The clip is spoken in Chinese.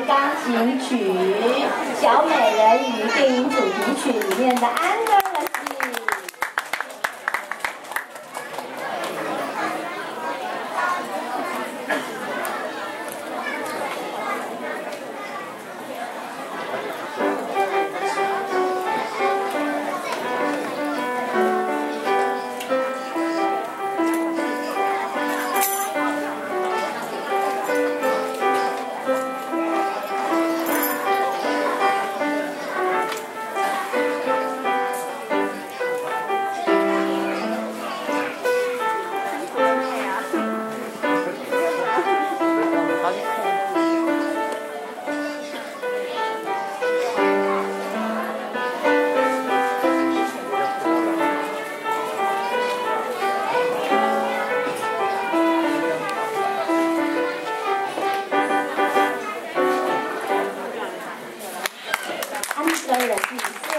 钢琴曲《小美人鱼》电影主题曲里面的《安德烈》。安德的第四。